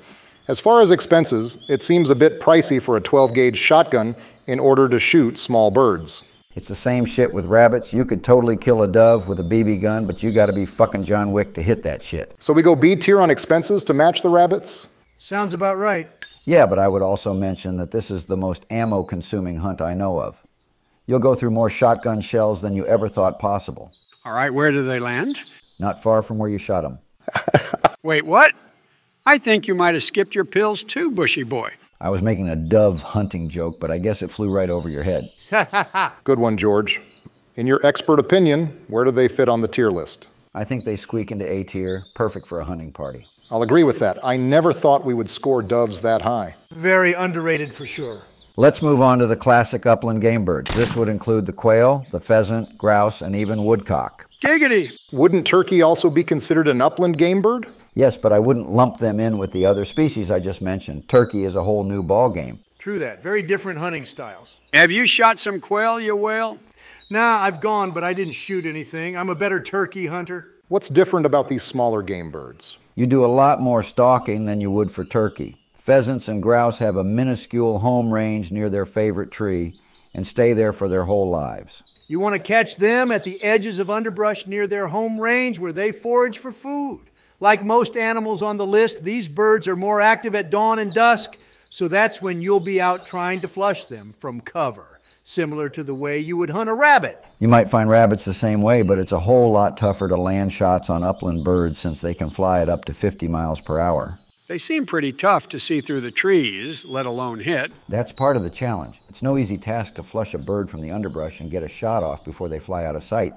As far as expenses, it seems a bit pricey for a 12 gauge shotgun in order to shoot small birds. It's the same shit with rabbits. You could totally kill a dove with a BB gun, but you gotta be fucking John Wick to hit that shit. So we go B tier on expenses to match the rabbits? Sounds about right. Yeah, but I would also mention that this is the most ammo consuming hunt I know of. You'll go through more shotgun shells than you ever thought possible. All right, where do they land? Not far from where you shot them. Wait, what? I think you might have skipped your pills too, Bushy Boy. I was making a dove hunting joke, but I guess it flew right over your head. Good one, George. In your expert opinion, where do they fit on the tier list? I think they squeak into A tier, perfect for a hunting party. I'll agree with that. I never thought we would score doves that high. Very underrated for sure. Let's move on to the classic upland game birds. This would include the quail, the pheasant, grouse, and even woodcock. Giggity! Wouldn't turkey also be considered an upland game bird? Yes, but I wouldn't lump them in with the other species I just mentioned. Turkey is a whole new ballgame. True that. Very different hunting styles. Have you shot some quail, you whale? Nah, I've gone, but I didn't shoot anything. I'm a better turkey hunter. What's different about these smaller game birds? You do a lot more stalking than you would for turkey. Pheasants and grouse have a minuscule home range near their favorite tree and stay there for their whole lives. You want to catch them at the edges of underbrush near their home range where they forage for food. Like most animals on the list, these birds are more active at dawn and dusk, so that's when you'll be out trying to flush them from cover, similar to the way you would hunt a rabbit. You might find rabbits the same way, but it's a whole lot tougher to land shots on upland birds since they can fly at up to 50 miles per hour. They seem pretty tough to see through the trees, let alone hit. That's part of the challenge. It's no easy task to flush a bird from the underbrush and get a shot off before they fly out of sight.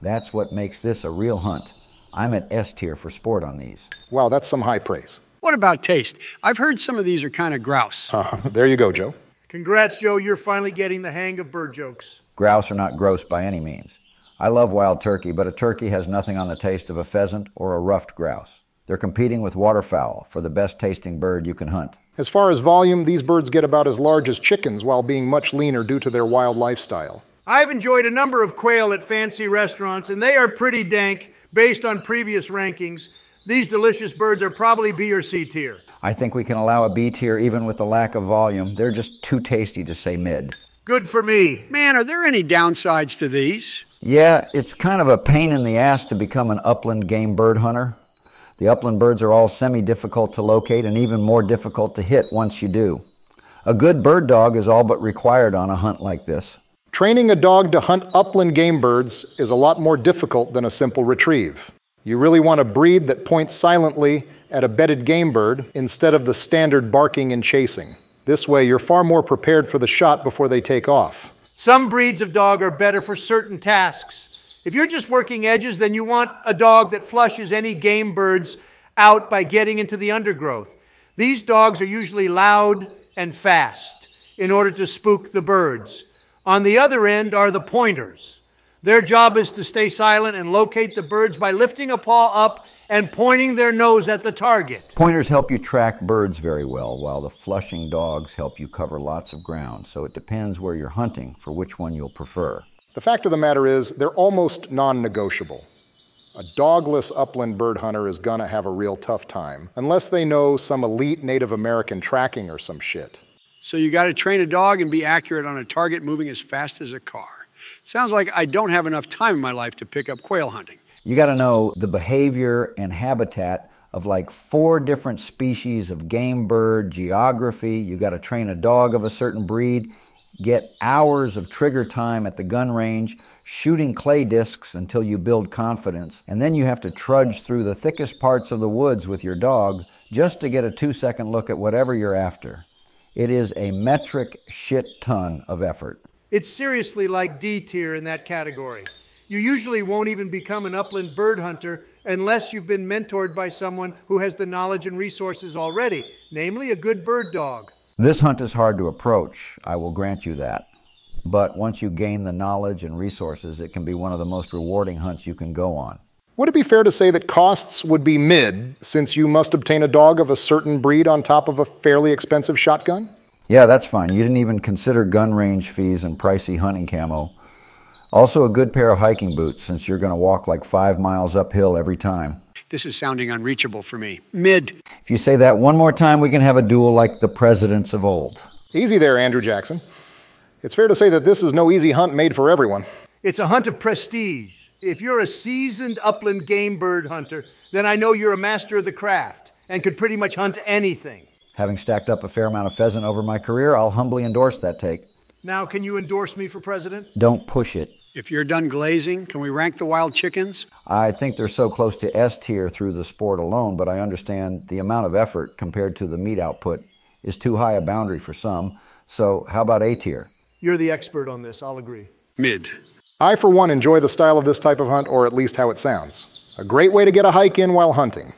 That's what makes this a real hunt. I'm at S tier for sport on these. Wow, that's some high praise. What about taste? I've heard some of these are kind of grouse. Uh, there you go, Joe. Congrats, Joe. You're finally getting the hang of bird jokes. Grouse are not gross by any means. I love wild turkey, but a turkey has nothing on the taste of a pheasant or a ruffed grouse. They're competing with waterfowl for the best tasting bird you can hunt. As far as volume, these birds get about as large as chickens while being much leaner due to their wild lifestyle. I've enjoyed a number of quail at fancy restaurants, and they are pretty dank based on previous rankings. These delicious birds are probably B or C tier. I think we can allow a B tier even with the lack of volume. They're just too tasty to say mid. Good for me. Man, are there any downsides to these? Yeah, it's kind of a pain in the ass to become an upland game bird hunter. The upland birds are all semi difficult to locate and even more difficult to hit once you do. A good bird dog is all but required on a hunt like this. Training a dog to hunt upland game birds is a lot more difficult than a simple retrieve. You really want a breed that points silently at a bedded game bird instead of the standard barking and chasing. This way, you're far more prepared for the shot before they take off. Some breeds of dog are better for certain tasks. If you're just working edges, then you want a dog that flushes any game birds out by getting into the undergrowth. These dogs are usually loud and fast in order to spook the birds. On the other end are the pointers. Their job is to stay silent and locate the birds by lifting a paw up and pointing their nose at the target. Pointers help you track birds very well, while the flushing dogs help you cover lots of ground. So it depends where you're hunting for which one you'll prefer. The fact of the matter is, they're almost non negotiable. A dogless upland bird hunter is gonna have a real tough time, unless they know some elite Native American tracking or some shit. So you got to train a dog and be accurate on a target moving as fast as a car. Sounds like I don't have enough time in my life to pick up quail hunting. You got to know the behavior and habitat of like four different species of game bird, geography. You got to train a dog of a certain breed, get hours of trigger time at the gun range, shooting clay discs until you build confidence, and then you have to trudge through the thickest parts of the woods with your dog just to get a two second look at whatever you're after. It is a metric shit ton of effort. It's seriously like D tier in that category. You usually won't even become an upland bird hunter unless you've been mentored by someone who has the knowledge and resources already, namely a good bird dog. This hunt is hard to approach, I will grant you that. But once you gain the knowledge and resources, it can be one of the most rewarding hunts you can go on. Would it be fair to say that costs would be mid, since you must obtain a dog of a certain breed on top of a fairly expensive shotgun? Yeah, that's fine. You didn't even consider gun range fees and pricey hunting camo. Also, a good pair of hiking boots, since you're going to walk like five miles uphill every time. This is sounding unreachable for me. Mid. If you say that one more time, we can have a duel like the presidents of old. Easy there, Andrew Jackson. It's fair to say that this is no easy hunt made for everyone. It's a hunt of prestige. If you're a seasoned upland game bird hunter, then I know you're a master of the craft and could pretty much hunt anything. Having stacked up a fair amount of pheasant over my career, I'll humbly endorse that take. Now, can you endorse me for president? Don't push it. If you're done glazing, can we rank the wild chickens? I think they're so close to S tier through the sport alone, but I understand the amount of effort compared to the meat output is too high a boundary for some. So, how about A tier? You're the expert on this, I'll agree. Mid. I, for one, enjoy the style of this type of hunt, or at least how it sounds. A great way to get a hike in while hunting.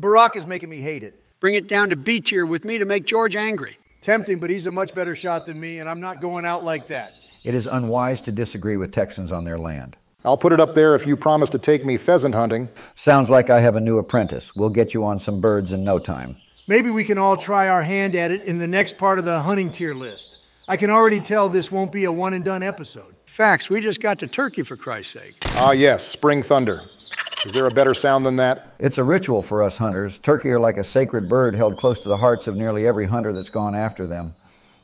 Barack is making me hate it. Bring it down to B tier with me to make George angry. Tempting, but he's a much better shot than me, and I'm not going out like that. It is unwise to disagree with Texans on their land. I'll put it up there if you promise to take me pheasant hunting. Sounds like I have a new apprentice. We'll get you on some birds in no time. Maybe we can all try our hand at it in the next part of the hunting tier list. I can already tell this won't be a one and done episode. Facts, we just got to Turkey for Christ's sake. Ah, yes, spring thunder. Is there a better sound than that? It's a ritual for us hunters. Turkey are like a sacred bird held close to the hearts of nearly every hunter that's gone after them.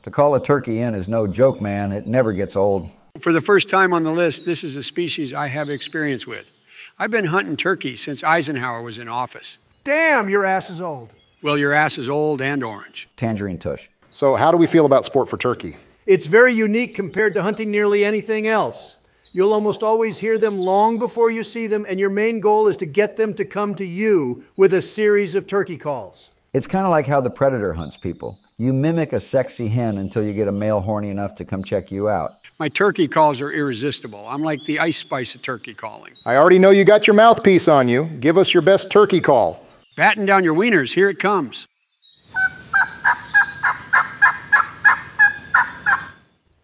To call a turkey in is no joke, man. It never gets old. For the first time on the list, this is a species I have experience with. I've been hunting turkey since Eisenhower was in office. Damn, your ass is old. Well, your ass is old and orange. Tangerine tush. So, how do we feel about sport for turkey? It's very unique compared to hunting nearly anything else. You'll almost always hear them long before you see them, and your main goal is to get them to come to you with a series of turkey calls. It's kind of like how the predator hunts people. You mimic a sexy hen until you get a male horny enough to come check you out. My turkey calls are irresistible. I'm like the ice spice of turkey calling. I already know you got your mouthpiece on you. Give us your best turkey call. Batten down your wieners, here it comes.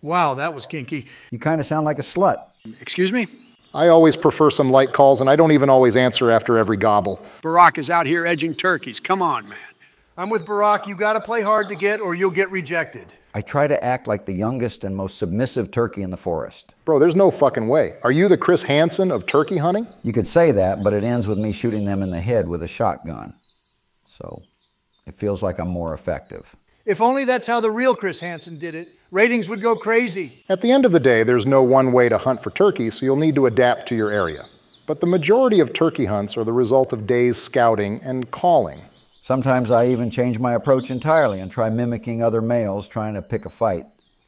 Wow, that was kinky. You kind of sound like a slut. Excuse me? I always prefer some light calls, and I don't even always answer after every gobble. Barack is out here edging turkeys. Come on, man. I'm with Barack. You got to play hard to get, or you'll get rejected. I try to act like the youngest and most submissive turkey in the forest. Bro, there's no fucking way. Are you the Chris Hansen of turkey hunting? You could say that, but it ends with me shooting them in the head with a shotgun. So it feels like I'm more effective. If only that's how the real Chris Hansen did it, ratings would go crazy. At the end of the day, there's no one way to hunt for turkey, so you'll need to adapt to your area. But the majority of turkey hunts are the result of days scouting and calling. Sometimes I even change my approach entirely and try mimicking other males trying to pick a fight.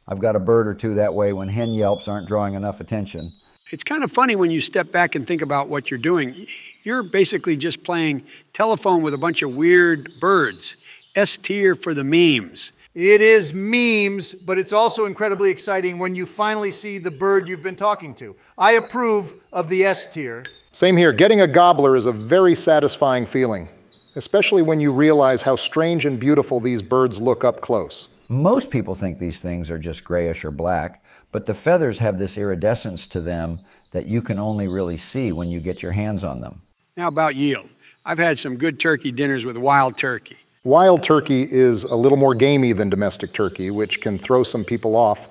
I've got a bird or two that way when hen yelps aren't drawing enough attention. It's kind of funny when you step back and think about what you're doing. You're basically just playing telephone with a bunch of weird birds. S tier for the memes. It is memes, but it's also incredibly exciting when you finally see the bird you've been talking to. I approve of the S tier. Same here. Getting a gobbler is a very satisfying feeling, especially when you realize how strange and beautiful these birds look up close. Most people think these things are just grayish or black, but the feathers have this iridescence to them that you can only really see when you get your hands on them. Now, about yield. I've had some good turkey dinners with wild turkey. Wild turkey is a little more gamey than domestic turkey, which can throw some people off,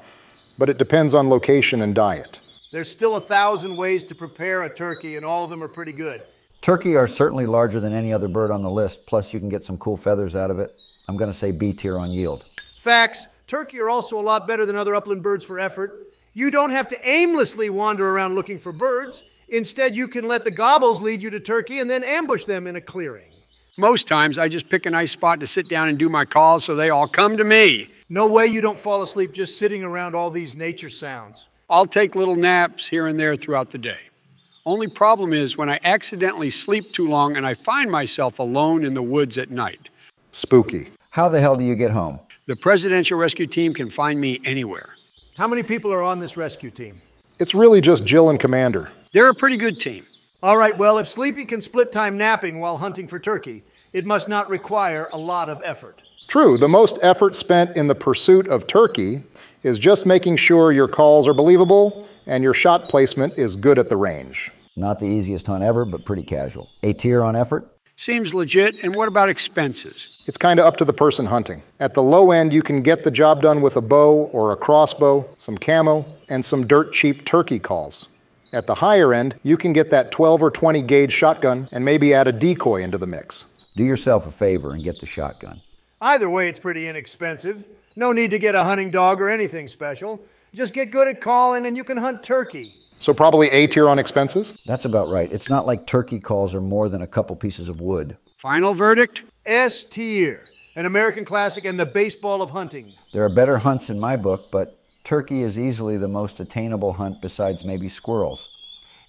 but it depends on location and diet. There's still a thousand ways to prepare a turkey, and all of them are pretty good. Turkey are certainly larger than any other bird on the list, plus, you can get some cool feathers out of it. I'm going to say B tier on yield. Facts turkey are also a lot better than other upland birds for effort. You don't have to aimlessly wander around looking for birds. Instead, you can let the gobbles lead you to turkey and then ambush them in a clearing. Most times, I just pick a nice spot to sit down and do my calls so they all come to me. No way you don't fall asleep just sitting around all these nature sounds. I'll take little naps here and there throughout the day. Only problem is when I accidentally sleep too long and I find myself alone in the woods at night. Spooky. How the hell do you get home? The Presidential Rescue Team can find me anywhere. How many people are on this rescue team? It's really just Jill and Commander. They're a pretty good team. All right, well, if Sleepy can split time napping while hunting for turkey, it must not require a lot of effort. True, the most effort spent in the pursuit of turkey is just making sure your calls are believable and your shot placement is good at the range. Not the easiest hunt ever, but pretty casual. A tier on effort? Seems legit. And what about expenses? It's kind of up to the person hunting. At the low end, you can get the job done with a bow or a crossbow, some camo, and some dirt cheap turkey calls. At the higher end, you can get that 12 or 20 gauge shotgun and maybe add a decoy into the mix. Do yourself a favor and get the shotgun. Either way, it's pretty inexpensive. No need to get a hunting dog or anything special. Just get good at calling and you can hunt turkey. So, probably A tier on expenses? That's about right. It's not like turkey calls are more than a couple pieces of wood. Final verdict? S tier. an American classic, and the baseball of hunting. There are better hunts in my book, but turkey is easily the most attainable hunt besides maybe squirrels.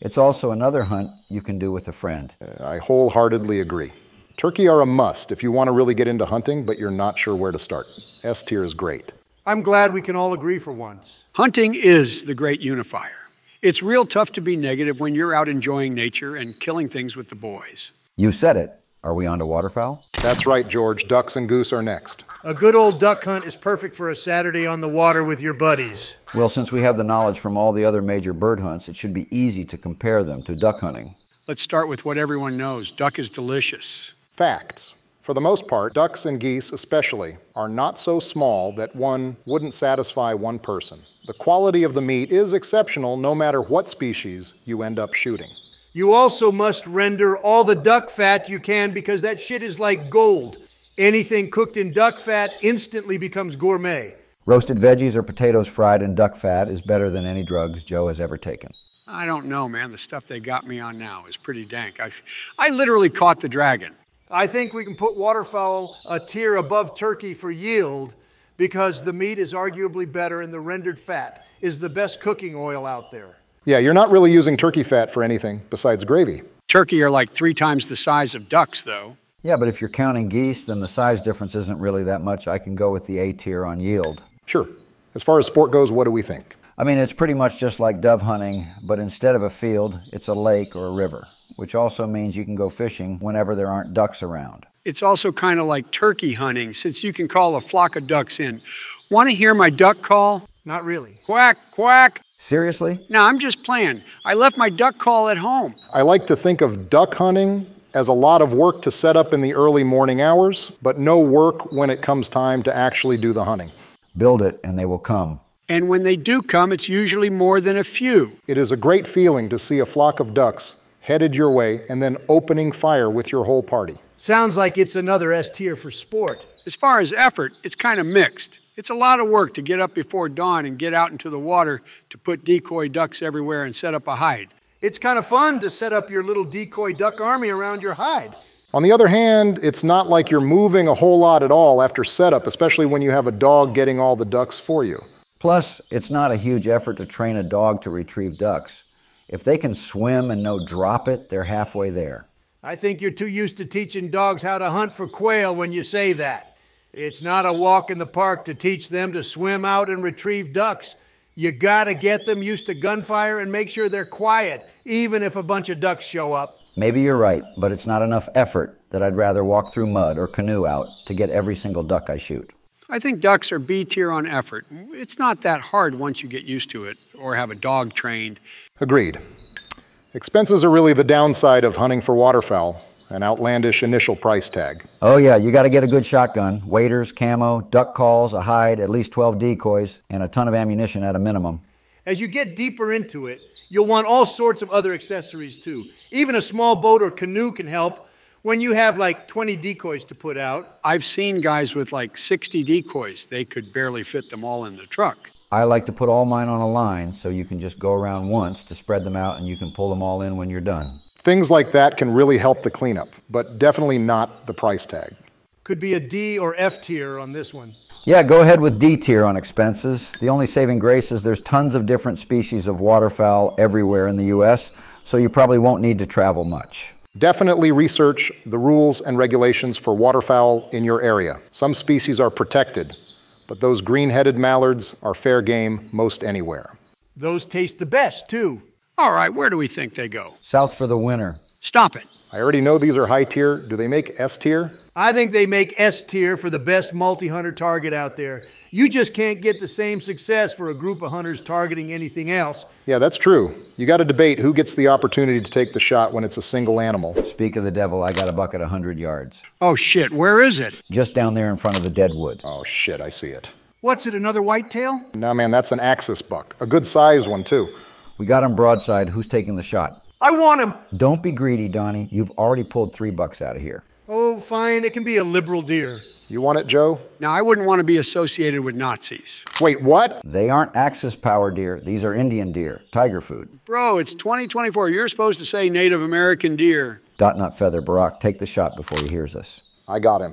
It's also another hunt you can do with a friend. Uh, I wholeheartedly agree. Turkey are a must if you want to really get into hunting, but you're not sure where to start. S tier is great. I'm glad we can all agree for once. Hunting is the great unifier. It's real tough to be negative when you're out enjoying nature and killing things with the boys. You said it. Are we on to waterfowl? That's right, George. Ducks and goose are next. A good old duck hunt is perfect for a Saturday on the water with your buddies. Well, since we have the knowledge from all the other major bird hunts, it should be easy to compare them to duck hunting. Let's start with what everyone knows duck is delicious. Facts. For the most part, ducks and geese especially are not so small that one wouldn't satisfy one person. The quality of the meat is exceptional no matter what species you end up shooting. You also must render all the duck fat you can because that shit is like gold. Anything cooked in duck fat instantly becomes gourmet. Roasted veggies or potatoes fried in duck fat is better than any drugs Joe has ever taken. I don't know, man. The stuff they got me on now is pretty dank. I, I literally caught the dragon. I think we can put waterfowl a tier above turkey for yield because the meat is arguably better and the rendered fat is the best cooking oil out there. Yeah, you're not really using turkey fat for anything besides gravy. Turkey are like three times the size of ducks, though. Yeah, but if you're counting geese, then the size difference isn't really that much. I can go with the A tier on yield. Sure. As far as sport goes, what do we think? I mean, it's pretty much just like dove hunting, but instead of a field, it's a lake or a river, which also means you can go fishing whenever there aren't ducks around. It's also kind of like turkey hunting, since you can call a flock of ducks in. Want to hear my duck call? Not really. Quack, quack. Seriously? No, I'm just playing. I left my duck call at home. I like to think of duck hunting as a lot of work to set up in the early morning hours, but no work when it comes time to actually do the hunting. Build it and they will come. And when they do come, it's usually more than a few. It is a great feeling to see a flock of ducks headed your way and then opening fire with your whole party. Sounds like it's another S tier for sport. As far as effort, it's kind of mixed. It's a lot of work to get up before dawn and get out into the water to put decoy ducks everywhere and set up a hide. It's kind of fun to set up your little decoy duck army around your hide. On the other hand, it's not like you're moving a whole lot at all after setup, especially when you have a dog getting all the ducks for you. Plus, it's not a huge effort to train a dog to retrieve ducks. If they can swim and know drop it, they're halfway there. I think you're too used to teaching dogs how to hunt for quail when you say that. It's not a walk in the park to teach them to swim out and retrieve ducks. You gotta get them used to gunfire and make sure they're quiet, even if a bunch of ducks show up. Maybe you're right, but it's not enough effort that I'd rather walk through mud or canoe out to get every single duck I shoot. I think ducks are B tier on effort. It's not that hard once you get used to it or have a dog trained. Agreed. Expenses are really the downside of hunting for waterfowl, an outlandish initial price tag. Oh, yeah, you got to get a good shotgun, waders, camo, duck calls, a hide, at least 12 decoys, and a ton of ammunition at a minimum. As you get deeper into it, you'll want all sorts of other accessories too. Even a small boat or canoe can help when you have like 20 decoys to put out. I've seen guys with like 60 decoys. They could barely fit them all in the truck. I like to put all mine on a line so you can just go around once to spread them out and you can pull them all in when you're done. Things like that can really help the cleanup, but definitely not the price tag. Could be a D or F tier on this one. Yeah, go ahead with D tier on expenses. The only saving grace is there's tons of different species of waterfowl everywhere in the U.S., so you probably won't need to travel much. Definitely research the rules and regulations for waterfowl in your area. Some species are protected, but those green headed mallards are fair game most anywhere. Those taste the best too. All right, where do we think they go? South for the winter. Stop it. I already know these are high tier. Do they make S tier? I think they make S tier for the best multi hunter target out there. You just can't get the same success for a group of hunters targeting anything else. Yeah, that's true. You got to debate who gets the opportunity to take the shot when it's a single animal. Speak of the devil, I got a buck at 100 yards. Oh shit, where is it? Just down there in front of the dead wood. Oh shit, I see it. What's it, another whitetail? No, man, that's an axis buck. A good sized one, too. We got him broadside. Who's taking the shot? I want him. Don't be greedy, Donnie. You've already pulled three bucks out of here. Oh, fine. It can be a liberal deer. You want it, Joe? Now, I wouldn't want to be associated with Nazis. Wait, what? They aren't axis power deer. These are Indian deer, tiger food. Bro, it's 2024. You're supposed to say Native American deer. Dot Nut Feather Barack, take the shot before he hears us. I got him.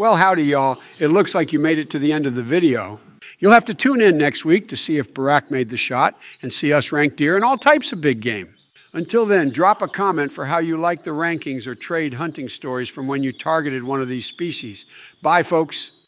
Well, howdy, y'all. It looks like you made it to the end of the video. You'll have to tune in next week to see if Barack made the shot and see us rank deer in all types of big game. Until then, drop a comment for how you like the rankings or trade hunting stories from when you targeted one of these species. Bye, folks.